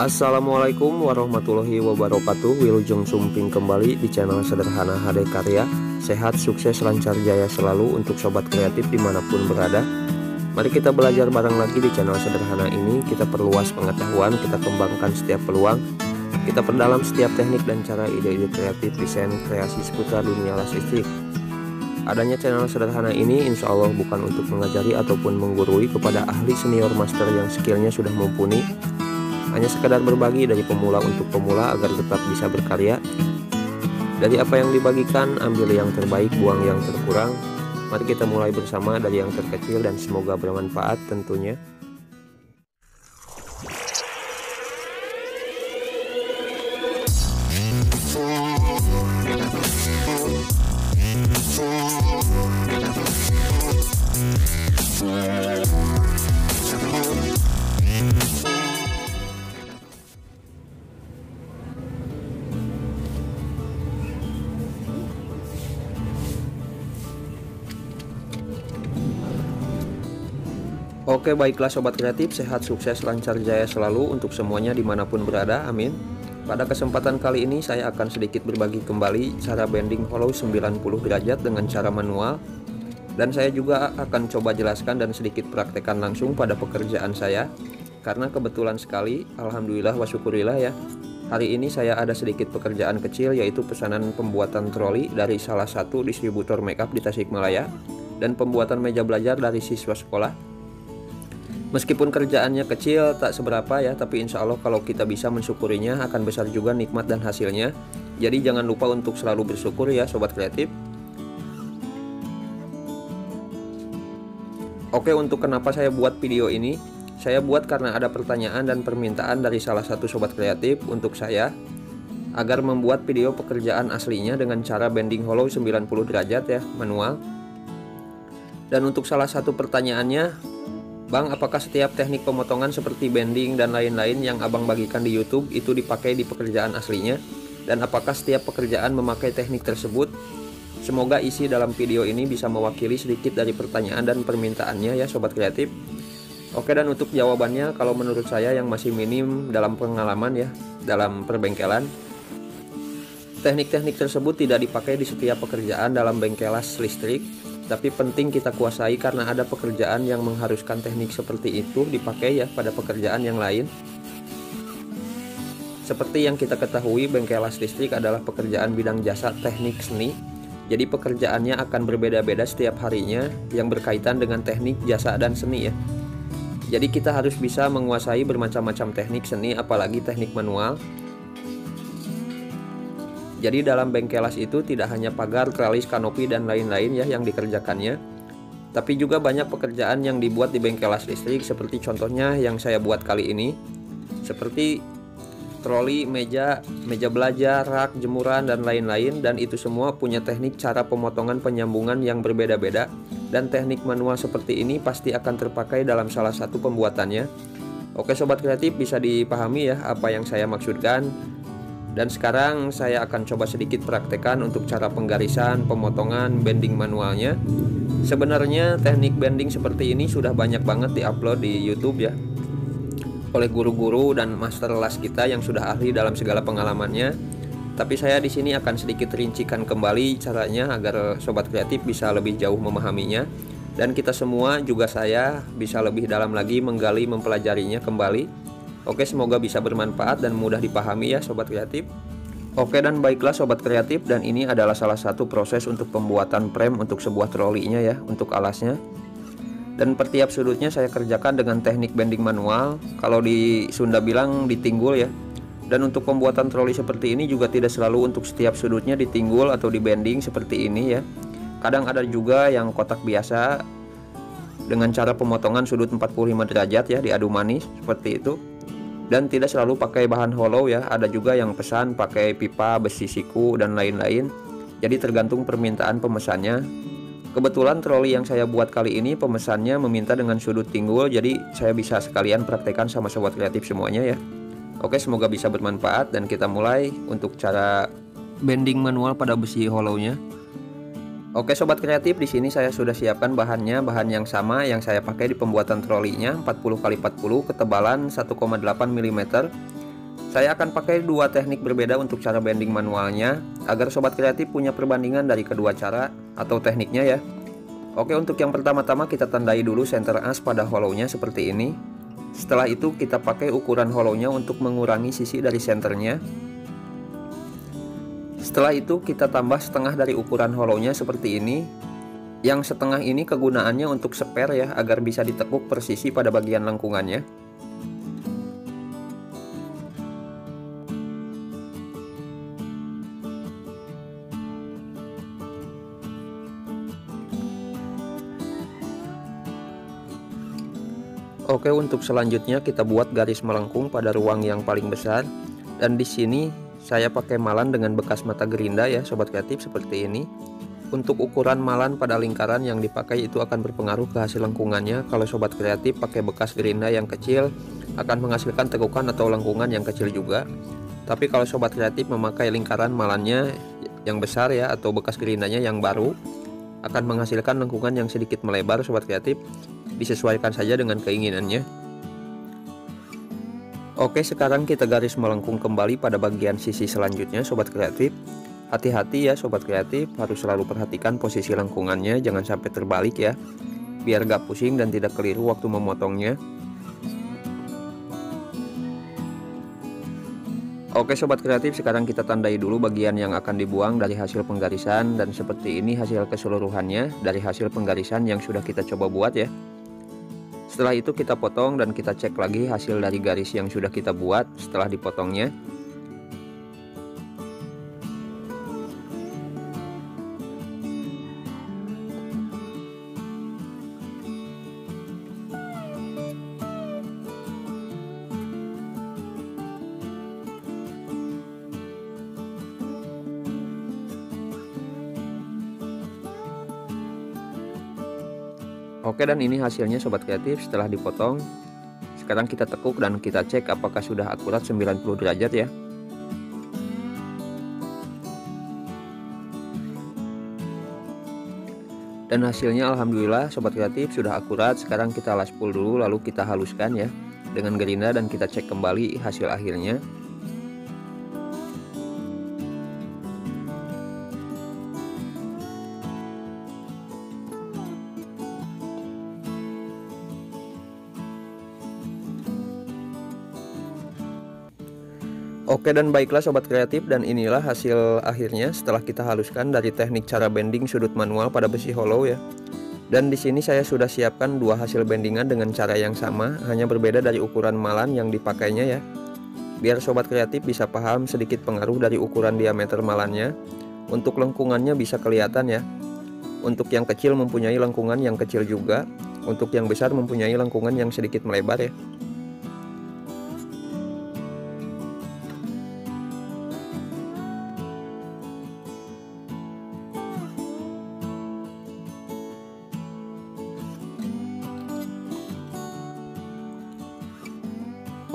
Assalamualaikum warahmatullahi wabarakatuh. Wilujeng Sumping kembali di channel Sederhana HD Karya. Sehat, sukses, lancar, jaya selalu untuk sobat kreatif di mana pun berada. Mari kita belajar bareng lagi di channel Sederhana ini. Kita perluas pengetahuan, kita kembangkan setiap peluang. Kita perdalam setiap teknik dan cara ide-ide kreatif desain kreasi seputar dunia las listrik Adanya channel sederhana ini insya Allah bukan untuk mengajari ataupun menggurui kepada ahli senior master yang skillnya sudah mumpuni hanya sekadar berbagi dari pemula untuk pemula agar tetap bisa berkarya. Dari apa yang dibagikan, ambil yang terbaik, buang yang terkurang. Mari kita mulai bersama dari yang terkecil dan semoga bermanfaat tentunya. Oke baiklah sobat kreatif sehat sukses lancar jaya selalu untuk semuanya di mana pun berada. Amin. Pada kesempatan kali ini saya akan sedikit berbagi kembali cara bending hollow 90 derajat dengan cara manual. Dan saya juga akan coba jelaskan dan sedikit praktekkan langsung pada pekerjaan saya. Karena kebetulan sekali Alhamdulillah wa syukurillah ya. Hari ini saya ada sedikit pekerjaan kecil yaitu pesanan pembuatan troli dari salah satu distributor makeup di Tasikmalaya. Dan pembuatan meja belajar dari siswa sekolah Meskipun kerjaannya kecil tak seberapa ya, tapi insya Allah kalau kita bisa mensyukurinya akan besar juga nikmat dan hasilnya. Jadi jangan lupa untuk selalu bersyukur ya sobat kreatif. Oke untuk kenapa saya buat video ini? Saya buat karena ada pertanyaan dan permintaan dari salah satu sobat kreatif untuk saya agar membuat video pekerjaan aslinya dengan cara bending hollow 90 derajat ya manual. Dan untuk salah satu pertanyaannya Bang, apakah setiap teknik pemotongan seperti bending dan lain-lain yang abang bagikan di YouTube itu dipakai di pekerjaan aslinya? Dan apakah setiap pekerjaan memakai teknik tersebut? Semoga isi dalam video ini bisa mewakili sedikit dari pertanyaan dan permintaannya ya sobat kreatif. Oke dan untuk jawabannya kalau menurut saya yang masih minim dalam pengalaman ya dalam perbengkelan Teknik-teknik tersebut tidak dipakai di setiap pekerjaan dalam bengkelas listrik tapi penting kita kuasai karena ada pekerjaan yang mengharuskan teknik seperti itu dipakai ya pada pekerjaan yang lain. Seperti yang kita ketahui, bengkelas listrik adalah pekerjaan bidang jasa teknik seni. Jadi pekerjaannya akan berbeda-beda setiap harinya yang berkaitan dengan teknik jasa dan seni ya. Jadi kita harus bisa menguasai bermacam-macam teknik seni apalagi teknik manual jadi dalam bengkelas itu tidak hanya pagar, tralis, kanopi, dan lain-lain ya yang dikerjakannya. Tapi juga banyak pekerjaan yang dibuat di bengkelas listrik seperti contohnya yang saya buat kali ini. Seperti troli, meja, meja belajar, rak, jemuran, dan lain-lain. Dan itu semua punya teknik cara pemotongan penyambungan yang berbeda-beda. Dan teknik manual seperti ini pasti akan terpakai dalam salah satu pembuatannya. Oke sobat kreatif bisa dipahami ya apa yang saya maksudkan dan sekarang saya akan coba sedikit praktekkan untuk cara penggarisan, pemotongan, bending manualnya. Sebenarnya teknik bending seperti ini sudah banyak banget diupload di YouTube ya. Oleh guru-guru dan master las kita yang sudah ahli dalam segala pengalamannya. Tapi saya di sini akan sedikit rincikan kembali caranya agar sobat kreatif bisa lebih jauh memahaminya dan kita semua juga saya bisa lebih dalam lagi menggali mempelajarinya kembali Oke, semoga bisa bermanfaat dan mudah dipahami ya sobat kreatif. Oke dan baiklah sobat kreatif dan ini adalah salah satu proses untuk pembuatan frame untuk sebuah trolinya ya untuk alasnya. Dan per tiap sudutnya saya kerjakan dengan teknik bending manual. Kalau di Sunda bilang ditinggul ya. Dan untuk pembuatan troli seperti ini juga tidak selalu untuk setiap sudutnya ditinggul atau dibending seperti ini ya. Kadang ada juga yang kotak biasa dengan cara pemotongan sudut 45 derajat ya diadu manis seperti itu dan tidak selalu pakai bahan hollow ya. Ada juga yang pesan pakai pipa besi siku dan lain-lain. Jadi tergantung permintaan pemesannya. Kebetulan troli yang saya buat kali ini pemesannya meminta dengan sudut tinggul. Jadi saya bisa sekalian praktekkan sama sobat kreatif semuanya ya. Oke semoga bisa bermanfaat. Dan kita mulai untuk cara bending manual pada besi hollownya Oke sobat kreatif, di sini saya sudah siapkan bahannya, bahan yang sama yang saya pakai di pembuatan trolinya 40 x 40 ketebalan 1,8 mm Saya akan pakai dua teknik berbeda untuk cara bending manualnya agar sobat kreatif punya perbandingan dari kedua cara atau tekniknya ya. Oke untuk yang pertama-tama kita tandai dulu center as pada hollownya seperti ini. Setelah itu kita pakai ukuran hollownya untuk mengurangi sisi dari senternya. Setelah itu kita tambah setengah dari ukuran hollownya seperti ini. Yang setengah ini kegunaannya untuk spare ya agar bisa ditekuk persisi pada bagian lengkungannya. Oke, untuk selanjutnya kita buat garis melengkung pada ruang yang paling besar. Dan di sini saya pakai malan dengan bekas mata gerinda ya, sobat kreatif seperti ini. Untuk ukuran malan pada lingkaran yang dipakai itu akan berpengaruh ke hasil lengkungannya. Kalau sobat kreatif pakai bekas gerinda yang kecil akan menghasilkan tekukan atau lengkungan yang kecil juga. Tapi kalau sobat kreatif memakai lingkaran malannya yang besar ya atau bekas gerindanya yang baru akan menghasilkan lengkungan yang sedikit melebar sobat kreatif disesuaikan saja dengan keinginannya. Oke, sekarang kita garis melengkung kembali pada bagian sisi selanjutnya sobat kreatif. Hati-hati ya sobat kreatif, harus selalu perhatikan posisi lengkungannya, jangan sampai terbalik ya. Biar gak pusing dan tidak keliru waktu memotongnya. Oke sobat kreatif sekarang kita tandai dulu bagian yang akan dibuang dari hasil penggarisan dan seperti ini hasil keseluruhannya dari hasil penggarisan yang sudah kita coba buat ya setelah itu kita potong dan kita cek lagi hasil dari garis yang sudah kita buat setelah dipotongnya. Oke dan ini hasilnya sobat kreatif. Setelah dipotong sekarang kita tekuk dan kita cek apakah sudah akurat 90 derajat ya. Dan hasilnya Alhamdulillah sobat kreatif sudah akurat. Sekarang kita laspul dulu lalu kita haluskan ya dengan gerinda dan kita cek kembali hasil akhirnya Oke dan baiklah sobat kreatif dan inilah hasil akhirnya setelah kita haluskan dari teknik cara bending sudut manual pada besi hollow ya. Dan di sini saya sudah siapkan dua hasil bendingan dengan cara yang sama, hanya berbeda dari ukuran malan yang dipakainya ya. Biar sobat kreatif bisa paham sedikit pengaruh dari ukuran diameter malannya. Untuk lengkungannya bisa kelihatan ya. Untuk yang kecil mempunyai lengkungan yang kecil juga, untuk yang besar mempunyai lengkungan yang sedikit melebar ya.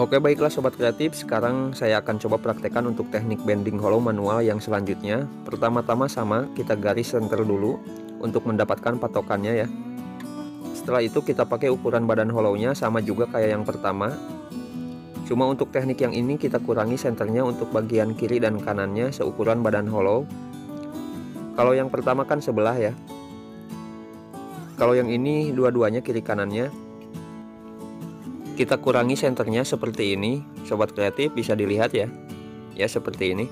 Oke baiklah sobat kreatif. Sekarang saya akan coba praktekkan untuk teknik bending hollow manual yang selanjutnya. Pertama-tama sama kita garis center dulu untuk mendapatkan patokannya ya. Setelah itu kita pakai ukuran badan hollownya sama juga kayak yang pertama. Cuma untuk teknik yang ini kita kurangi senternya untuk bagian kiri dan kanannya seukuran badan hollow. Kalau yang pertama kan sebelah ya. Kalau yang ini dua-duanya kiri kanannya kita kurangi senternya seperti ini. Sobat kreatif bisa dilihat ya. Ya seperti ini.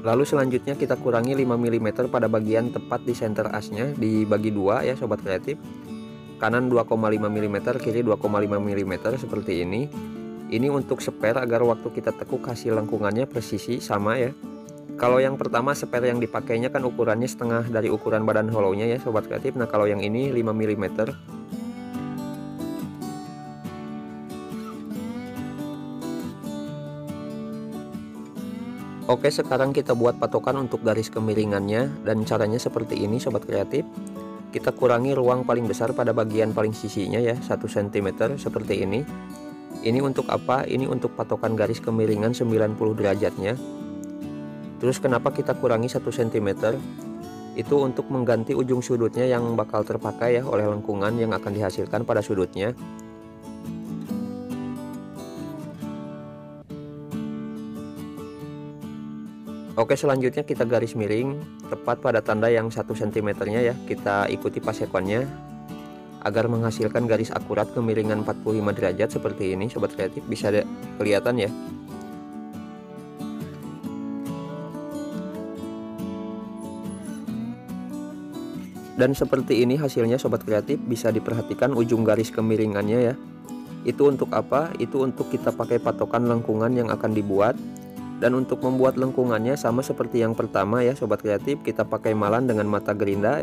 Lalu selanjutnya kita kurangi 5 mm pada bagian tepat di center asnya dibagi dua ya sobat kreatif. Kanan 2,5 mm kiri 2,5 mm seperti ini. Ini untuk spare agar waktu kita tekuk hasil lengkungannya presisi sama ya. Kalau yang pertama spare yang dipakainya kan ukurannya setengah dari ukuran badan hollownya ya sobat kreatif. Nah kalau yang ini 5 mm Oke sekarang kita buat patokan untuk garis kemiringannya dan caranya seperti ini sobat kreatif. Kita kurangi ruang paling besar pada bagian paling sisinya ya 1 cm seperti ini. Ini untuk apa? ini untuk patokan garis kemiringan 90 derajatnya. Terus kenapa kita kurangi 1 cm itu untuk mengganti ujung sudutnya yang bakal terpakai ya oleh lengkungan yang akan dihasilkan pada sudutnya Oke selanjutnya kita garis miring tepat pada tanda yang 1 cm nya ya kita ikuti pasekonnya agar menghasilkan garis akurat kemiringan 45 derajat seperti ini sobat kreatif bisa kelihatan ya. Dan seperti ini hasilnya sobat kreatif bisa diperhatikan ujung garis kemiringannya ya. Itu untuk apa? Itu untuk kita pakai patokan lengkungan yang akan dibuat dan untuk membuat lengkungannya sama seperti yang pertama ya sobat kreatif kita pakai malan dengan mata gerinda.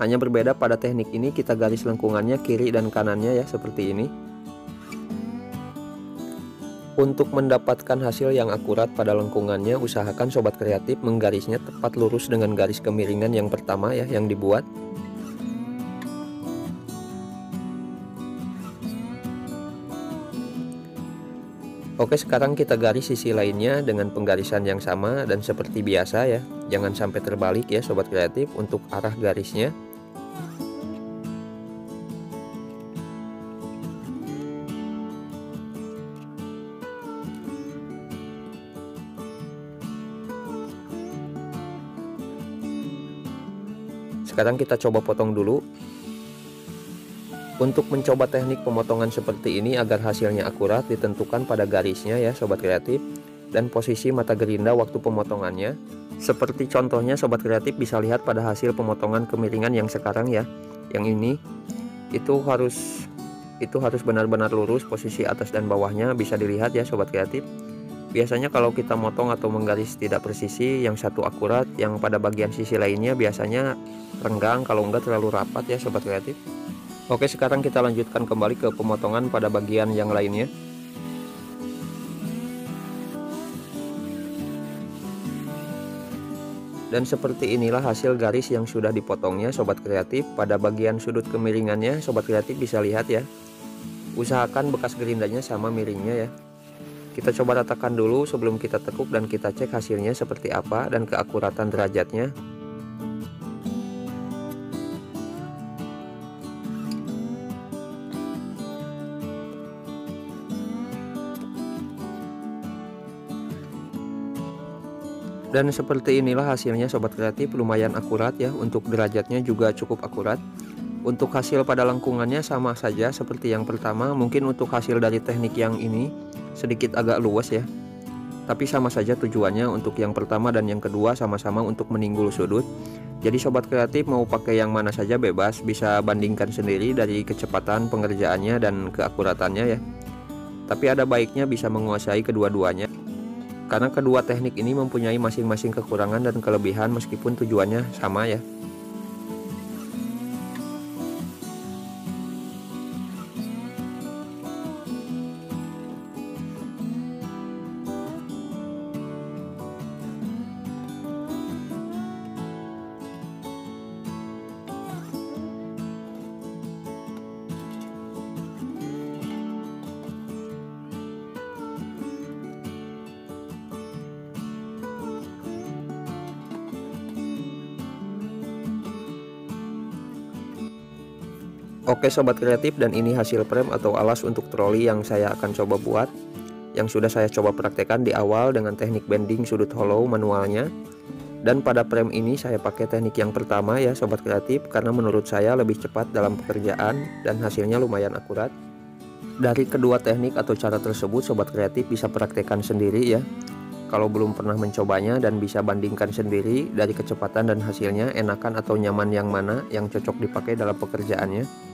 Hanya berbeda pada teknik ini kita garis lengkungannya kiri dan kanannya ya seperti ini. Untuk mendapatkan hasil yang akurat pada lengkungannya usahakan sobat kreatif menggarisnya tepat lurus dengan garis kemiringan yang pertama ya yang dibuat Oke sekarang kita garis sisi lainnya dengan penggarisan yang sama dan seperti biasa ya. Jangan sampai terbalik ya sobat kreatif untuk arah garisnya. Sekarang kita coba potong dulu untuk mencoba teknik pemotongan seperti ini agar hasilnya akurat ditentukan pada garisnya ya sobat kreatif dan posisi mata gerinda waktu pemotongannya. Seperti contohnya sobat kreatif bisa lihat pada hasil pemotongan kemiringan yang sekarang ya. Yang ini itu harus itu harus benar-benar lurus posisi atas dan bawahnya bisa dilihat ya sobat kreatif. Biasanya kalau kita motong atau menggaris tidak presisi, yang satu akurat, yang pada bagian sisi lainnya biasanya renggang kalau enggak terlalu rapat ya sobat kreatif. Oke sekarang kita lanjutkan kembali ke pemotongan pada bagian yang lainnya. Dan seperti inilah hasil garis yang sudah dipotongnya sobat kreatif. Pada bagian sudut kemiringannya sobat kreatif bisa lihat ya. Usahakan bekas gerindanya sama miringnya ya. Kita coba ratakan dulu sebelum kita tekuk dan kita cek hasilnya seperti apa dan keakuratan derajatnya Dan seperti inilah hasilnya sobat kreatif lumayan akurat ya untuk derajatnya juga cukup akurat. Untuk hasil pada lengkungannya sama saja seperti yang pertama mungkin untuk hasil dari teknik yang ini sedikit agak luas ya. Tapi sama saja tujuannya untuk yang pertama dan yang kedua sama-sama untuk meninggul sudut. Jadi sobat kreatif mau pakai yang mana saja bebas bisa bandingkan sendiri dari kecepatan pengerjaannya dan keakuratannya ya. Tapi ada baiknya bisa menguasai kedua-duanya karena kedua teknik ini mempunyai masing-masing kekurangan dan kelebihan meskipun tujuannya sama ya Oke sobat kreatif dan ini hasil frame atau alas untuk troli yang saya akan coba buat Yang sudah saya coba praktekkan di awal dengan teknik bending sudut hollow manualnya. Dan pada frame ini saya pakai teknik yang pertama ya sobat kreatif Karena menurut saya lebih cepat dalam pekerjaan dan hasilnya lumayan akurat. Dari kedua teknik atau cara tersebut sobat kreatif bisa praktekkan sendiri ya. Kalau belum pernah mencobanya dan bisa bandingkan sendiri dari kecepatan dan hasilnya enakan atau nyaman yang mana yang cocok dipakai dalam pekerjaannya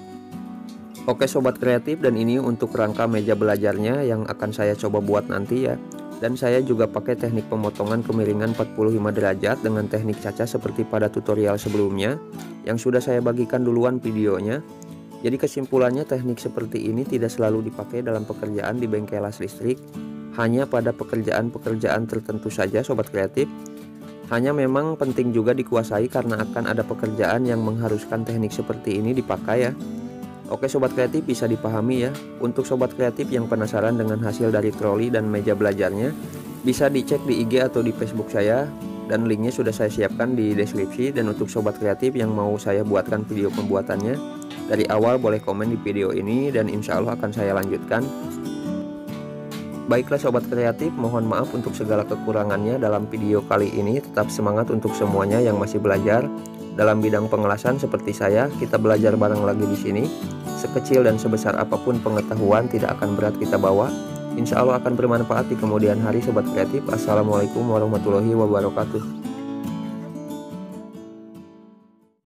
Oke sobat kreatif dan ini untuk rangka meja belajarnya yang akan saya coba buat nanti ya. Dan saya juga pakai teknik pemotongan kemiringan 45 derajat dengan teknik caca seperti pada tutorial sebelumnya yang sudah saya bagikan duluan videonya. Jadi kesimpulannya teknik seperti ini tidak selalu dipakai dalam pekerjaan di bengkel las listrik hanya pada pekerjaan-pekerjaan tertentu saja sobat kreatif. Hanya memang penting juga dikuasai karena akan ada pekerjaan yang mengharuskan teknik seperti ini dipakai ya Oke sobat kreatif bisa dipahami ya. Untuk sobat kreatif yang penasaran dengan hasil dari troli dan meja belajarnya Bisa dicek di IG atau di Facebook saya. Dan linknya sudah saya siapkan di deskripsi. Dan untuk sobat kreatif yang mau saya buatkan video pembuatannya Dari awal boleh komen di video ini Dan insya Allah akan saya lanjutkan. Baiklah sobat kreatif, mohon maaf untuk segala kekurangannya dalam video kali ini. Tetap semangat untuk semuanya yang masih belajar dalam bidang pengelasan seperti saya. Kita belajar bareng lagi di sini. Sekecil dan sebesar apa pun pengetahuan tidak akan berat kita bawa. Insya Allah akan bermanfaat di kemudian hari sobat kreatif. Assalamualaikum warahmatullahi wabarakatuh.